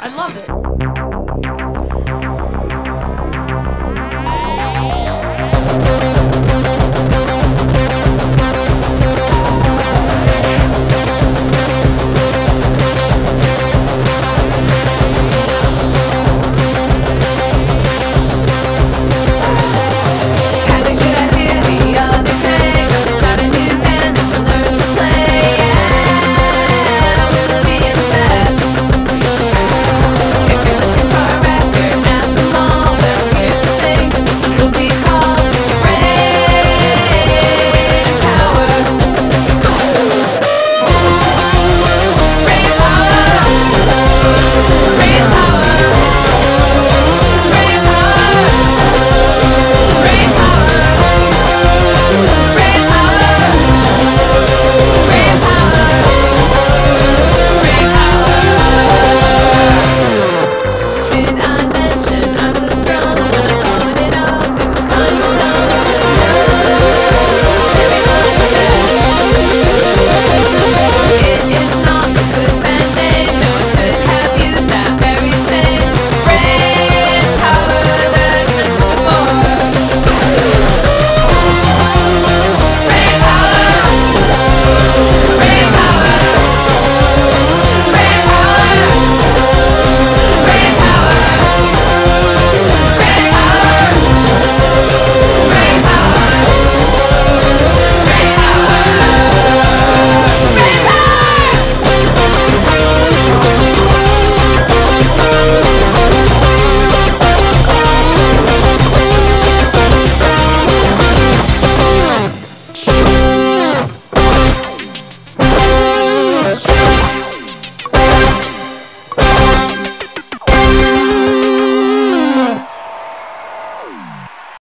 I love it.